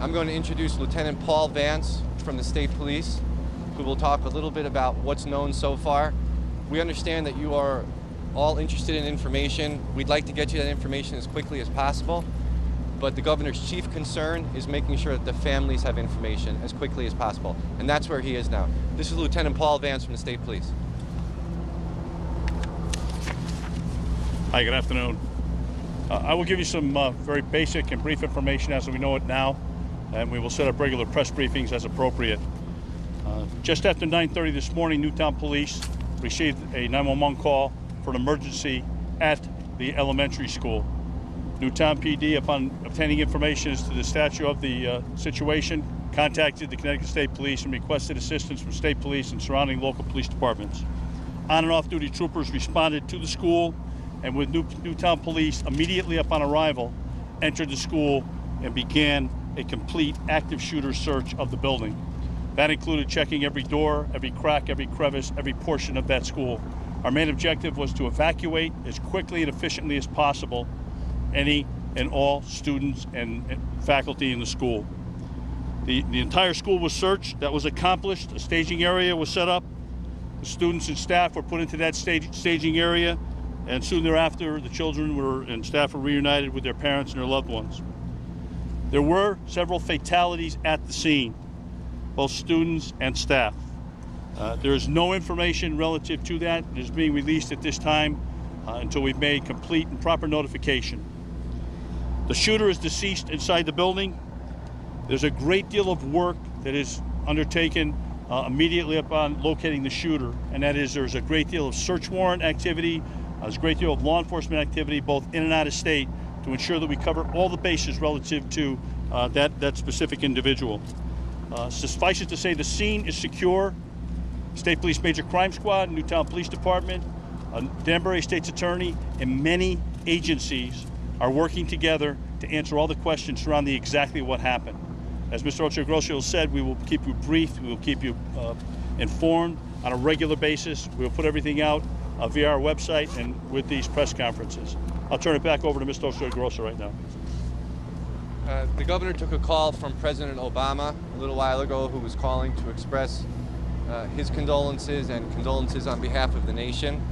I'm going to introduce Lieutenant Paul Vance from the State Police, who will talk a little bit about what's known so far. We understand that you are all interested in information. We'd like to get you that information as quickly as possible, but the governor's chief concern is making sure that the families have information as quickly as possible, and that's where he is now. This is Lieutenant Paul Vance from the State Police. Hi, good afternoon. Uh, I will give you some uh, very basic and brief information as we know it now, and we will set up regular press briefings as appropriate. Uh, just after 9:30 this morning, Newtown Police received a 911 call for an emergency at the elementary school. Newtown PD, upon obtaining information as to the stature of the uh, situation, contacted the Connecticut State Police and requested assistance from state police and surrounding local police departments. On and off duty troopers responded to the school and with New, Newtown Police immediately upon arrival entered the school and began a complete active shooter search of the building. That included checking every door, every crack, every crevice, every portion of that school. Our main objective was to evacuate as quickly and efficiently as possible any and all students and faculty in the school. The, the entire school was searched. That was accomplished. A staging area was set up. The students and staff were put into that stage, staging area and soon thereafter, the children were and staff were reunited with their parents and their loved ones. There were several fatalities at the scene, both students and staff. Uh, there is no information relative to that that is being released at this time uh, until we've made complete and proper notification. The shooter is deceased inside the building. There's a great deal of work that is undertaken uh, immediately upon locating the shooter, and that is there's a great deal of search warrant activity there's a great deal of law enforcement activity both in and out of state to ensure that we cover all the bases relative to uh, that, that specific individual. Uh, suffice it to say the scene is secure. State Police Major Crime Squad, Newtown Police Department, uh, Danbury State's Attorney, and many agencies are working together to answer all the questions surrounding exactly what happened. As Mr. Occhiogrosso said, we will keep you briefed, we will keep you uh, informed on a regular basis. We will put everything out uh, via our website and with these press conferences. I'll turn it back over to Mr. Occhiogrosso right now. Uh, the governor took a call from President Obama a little while ago, who was calling to express uh, his condolences and condolences on behalf of the nation,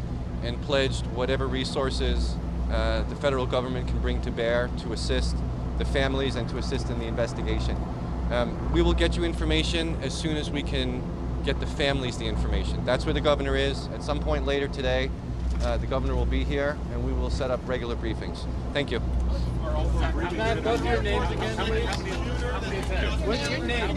and pledged whatever resources uh, the federal government can bring to bear to assist the families and to assist in the investigation. Um, we will get you information as soon as we can get the families the information. That's where the governor is. At some point later today, uh, the governor will be here, and we will set up regular briefings. Thank you. Matt, both your names again, please. What's your name?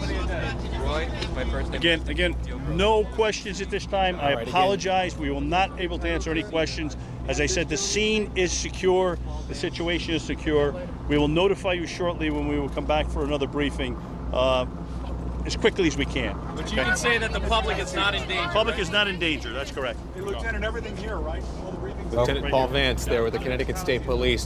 Roy, my first name. Again, again, no questions at this time. I apologize. We will not able to answer any questions. As I said, the scene is secure. The situation is secure. We will notify you shortly when we will come back for another briefing. Uh, as quickly as we can. But you can say that the public is not in danger. Public right? is not in danger. That's correct. Hey, Lieutenant, everything's here, right? All the briefings. Lieutenant Paul Vance there with the Connecticut State Police.